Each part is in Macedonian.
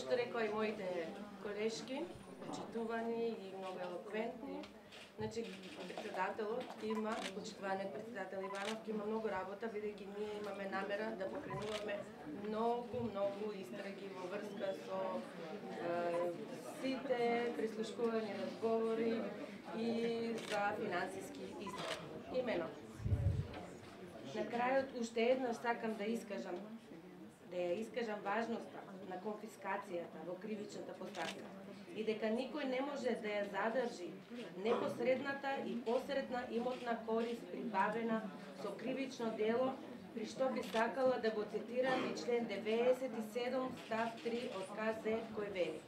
што рекоа и моите колешки, значи почитувани и многу елоквентни, Значи, председателот има, почитуваниот председател Иванов, има многу работа, бидејќи ние имаме намера да покренуваме многу, многу истраги во врска со е, сите прислушкувани разговори и за финансиски истраги. Имено, на крајот уште еднаш сакам да искажам да ја искажам важноста на конфискацијата во кривичната постапка и дека никој не може да ја задржи непосредната и посредна имотна корист прибавена со кривично дело при што би сакала да го цитирам и член 97 став 3 од КЗ кој вели.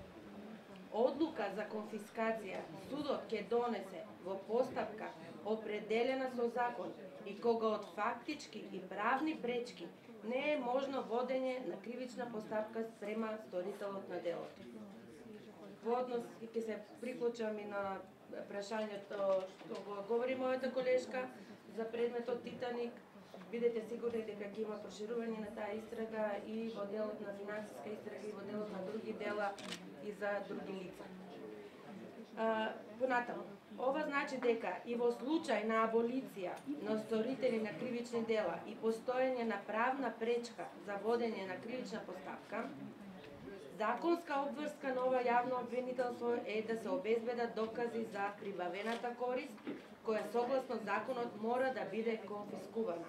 Одлука за конфискација судот ќе донесе во постапка определена со закон и кога од фактички и правни пречки не е можно водење на кривична постапка спрема сторителот на делото. Во однос ќе се приклучам и на прашањето што го говори мојата колешка за предметот Титаник, бидете сигурни дека ќе има проширување на таа истрага и во делот на финансиска истрага и во делот на други дела и за други лица. А, понатаму, ова значи дека и во случај на аболиција на сторители на кривични дела и постоење на правна пречка за водење на кривична постапка, Законска обврска на ова јавно обвинителство е да се обезбедат докази за прибавената корист, која согласно законот мора да биде конфискувана.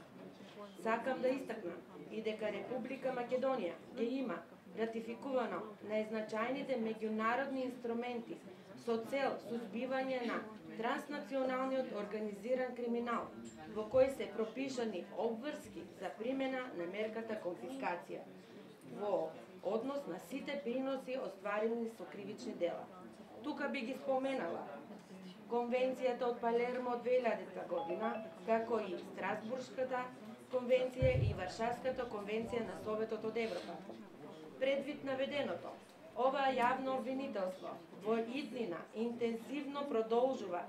Сакам да истакнам и дека Република Македонија ќе има ратификувано најзначајните меѓународни инструменти со цел сузбивање на транснационалниот организиран криминал, во кој се пропишани обврски за примена на мерката конфискација во однос на сите приноси остварени со кривични дела. Тука би ги споменала Конвенцијата од Палермо 2000 година, како и Страсбуршката конвенција и Варшавската конвенција на Советот од Европа. Предвид наведеното, ова јавно обвинителство во иднина интензивно продолжува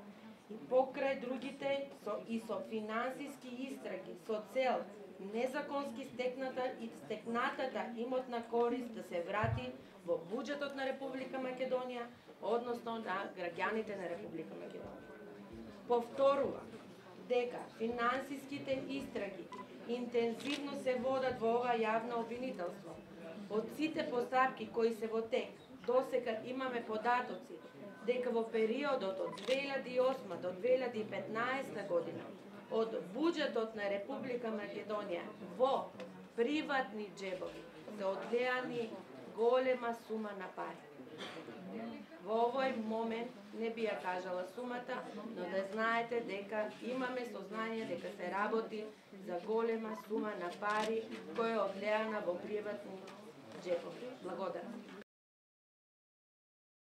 покрај другите со, и со финансиски истраги со цел незаконски стекната и стекнатата да имотна корист да се врати во буџетот на Република Македонија, односно на граѓаните на Република Македонија. Повторува дека финансиските истраги интензивно се водат во ова јавно обвинителство. Од сите постапки кои се во тек, досека имаме податоци дека во периодот од 2008 до 2015 година од буџетот на Република Македонија во приватни џебови се одлеани голема сума на пари. Во овој момент не би ја кажала сумата, но да знаете дека имаме сознание дека се работи за голема сума на пари која е одлеана во приватни джепови. Благодарам.